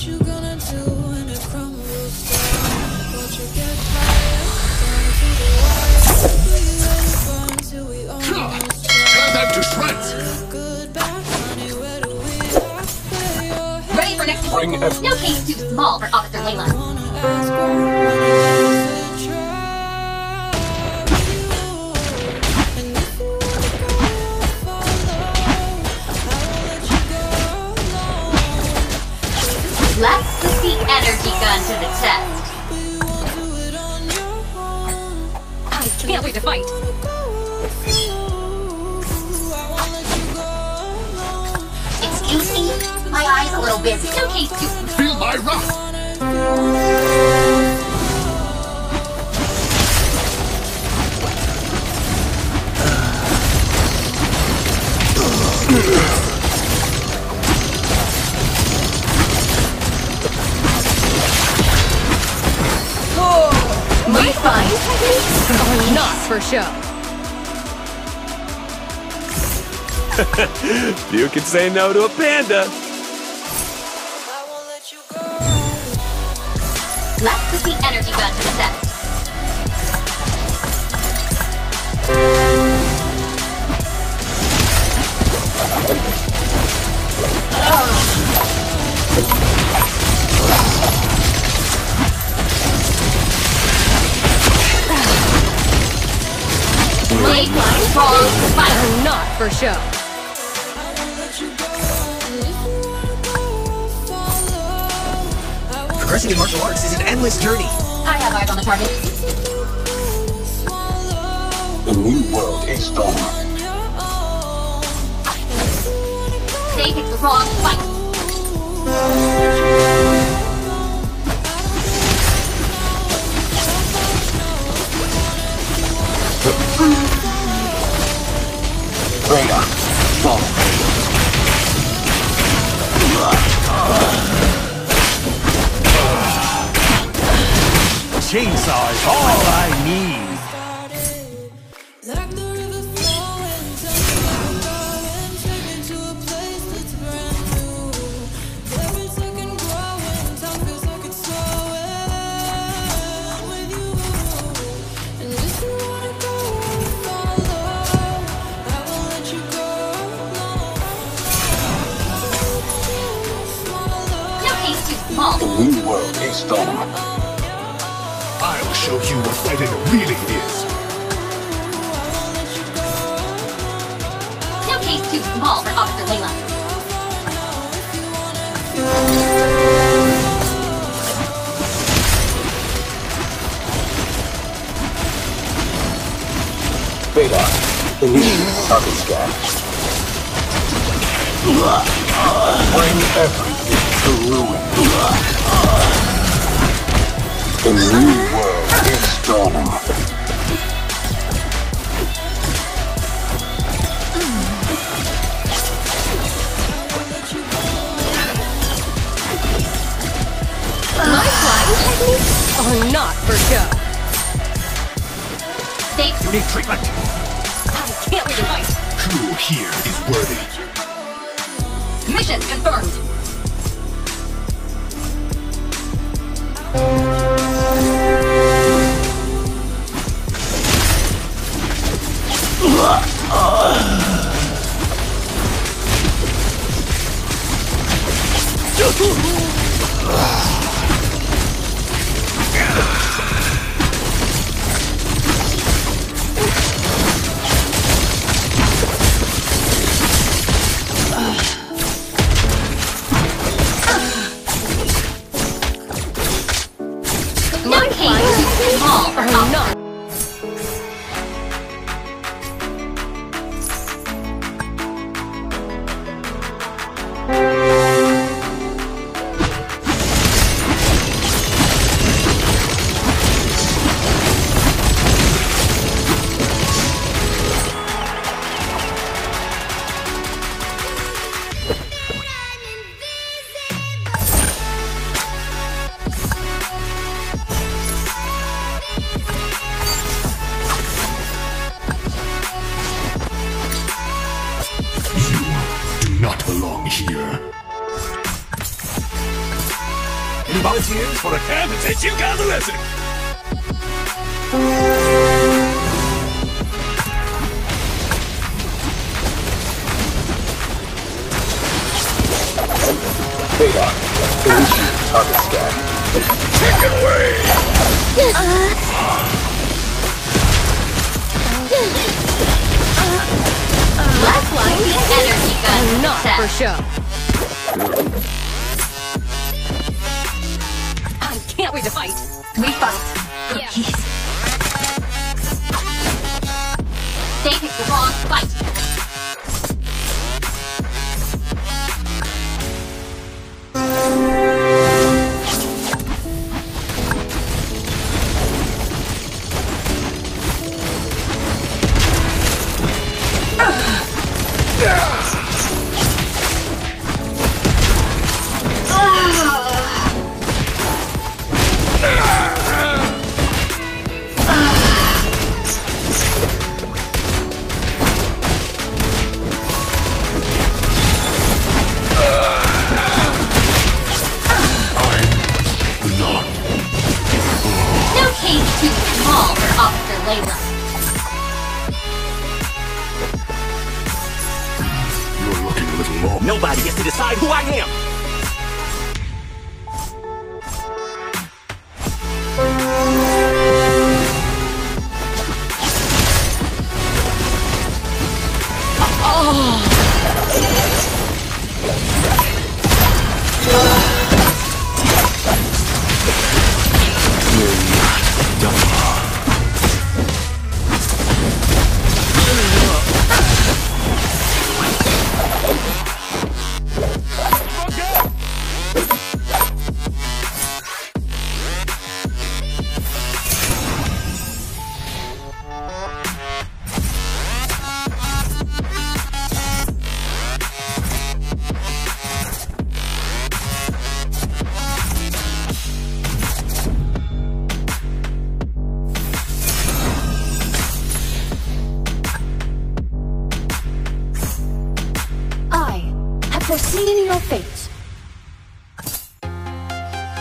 what you gonna do when it crumbles down? Won't you get higher, down to the wire? Will you let till we almost Tear them to shreds! drown? Honey, where do we have where your head? Ready for next Bring No case too small for Officer Layla. Energy gun to the test. But you won't do it on your own. I can't wait to fight. Wanna go with you. I won't let you go alone. Excuse me? My eye's a little busy. No case too Feel my wrath! For show. You can say no to a panda. I won't let you go. Let's put the energy gun to the test. Blade oh. Wanna go, I'll follow. I Progressing in martial arts is an endless journey. I have eyes on the target. The new world is dawning. on your. They picked the wrong fight. Rhea, follow. Chainsaw is all The new world is dawning. I'll show you what fighting really is. No case too small for Officer Layla. Beta, initiate target scan. Bring everything to The new world is dawning. My flying techniques are not for show. You need treatment. I can't wait to fight. Who here is worthy? Mission confirmed. Too small for Are Officer not. Volunteers for a camp to teach you guys a lesson? Beta, initiate target scan. Let's launch the energy gun to the Not for test. show. To fight. We fight. Yeah. Nobody gets to decide who I am.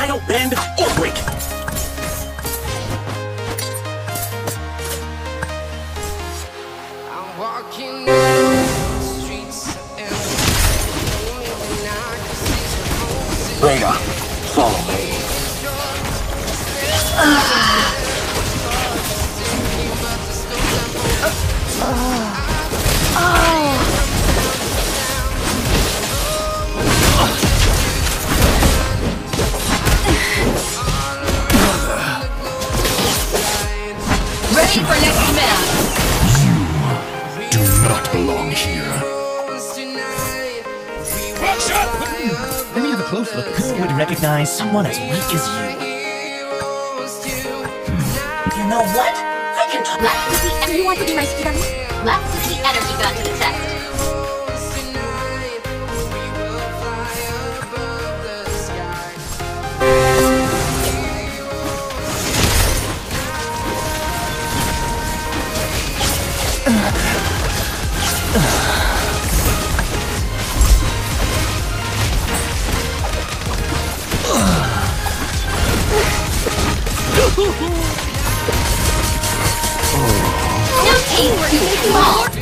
I don't bend or break. I'm walking the streets and only thing Ready for next match. Do not belong here. Watch out! Hmm. Let me have a close look. Who would recognize someone as weak as you? Hmm. You know what? I can talk. Let's put the. You want to be my speeder? Let's put the energy gun to the test. No cage too small.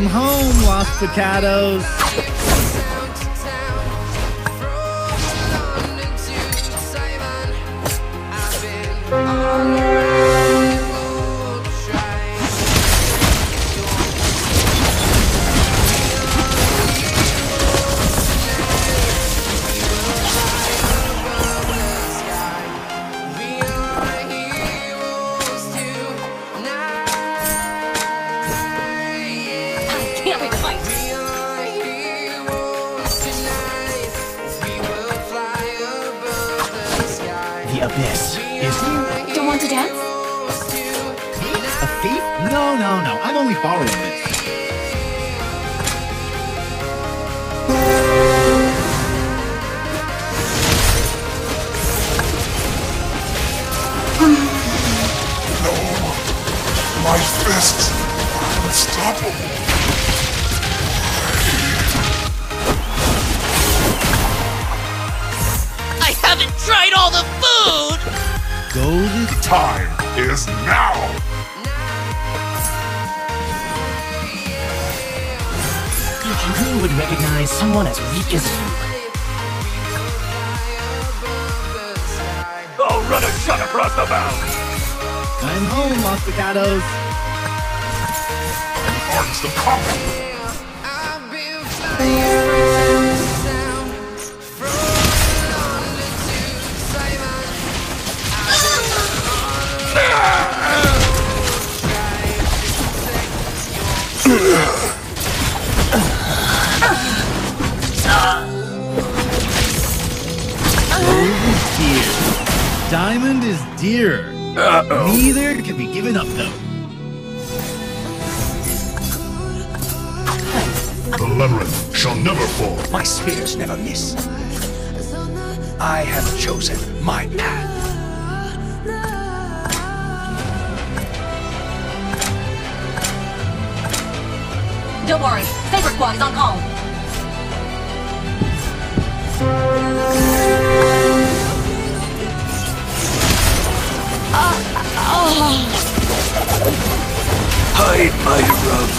I'm home, Los Pecados. Town to abyss is Don't want to dance? A thief? No, no, no. I'm only borrowing this. Haven't tried all the food! Golden Time is now! Who would recognize someone as weak as you? I'll run a shot across the bow. I'm home, Los Pecados. Arts of combat! Diamond is dear. Neither can be given up, though. The labyrinth shall never fall. My spears never miss. I have chosen my path. Don't worry, Saber Squad is on call. Hide my rub.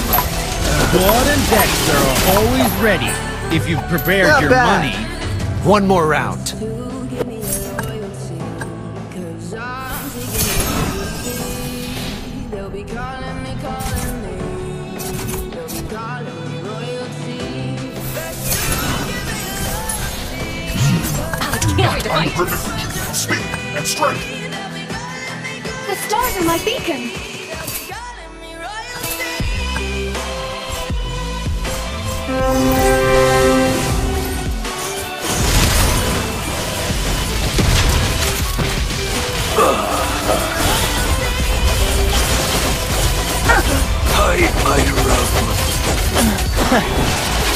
Claude and Dexter are always ready if you've prepared Not your bad. money. One more round. Can't wait to fight. Unpredictable speed and strength. Stars are my beacon. Hide my.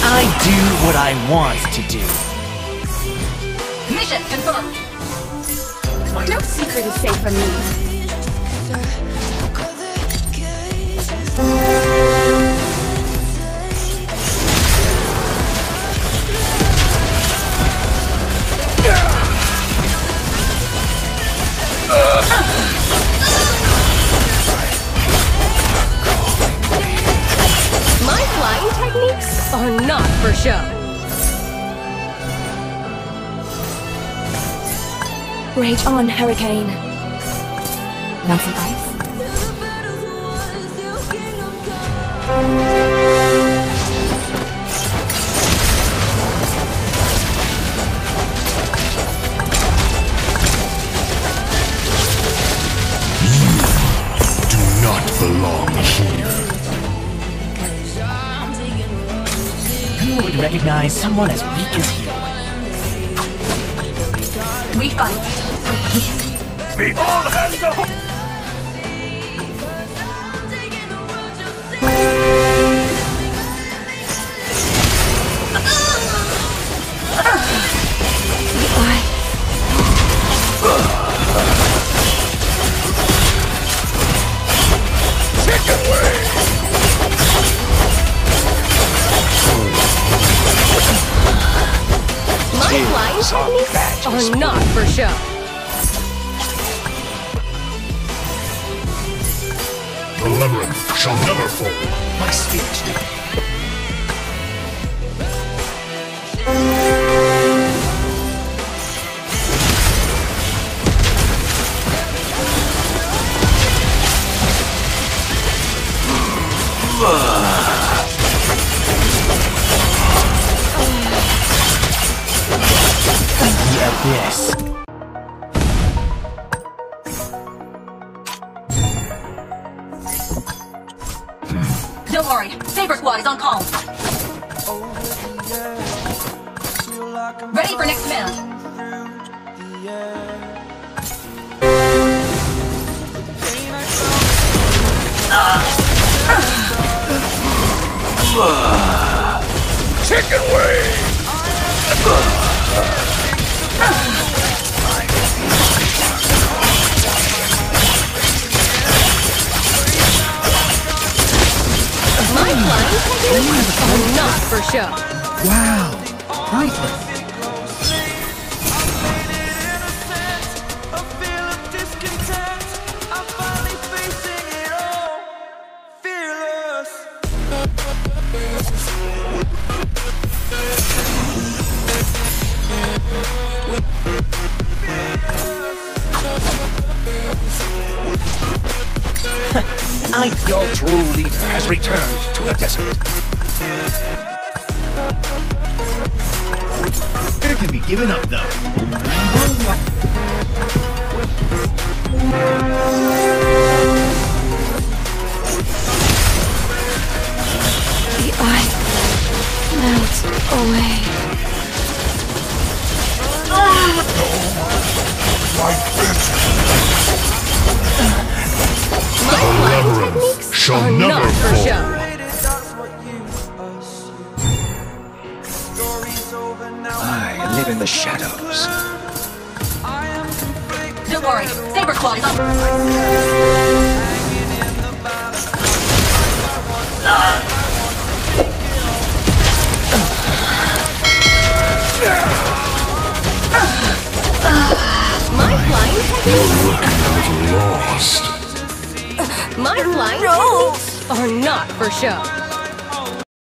I do what I want to do. Mission confirmed. No secret is safe from me. My flying techniques are not for show. Rage on, Hurricane. Recognize someone as weak as you? We fight. Be all hands up. Flying techniques are not for show. The labyrinth shall never fall. My spears never The abyss. Don't worry, Saber Squad is on call. Ready for next command. Chicken wing. Not for show. Wow. Priceless. I your true leader has returned to the desert. There can be given up though. The ice melts away. My flying techniques shall uh, are never not for fall.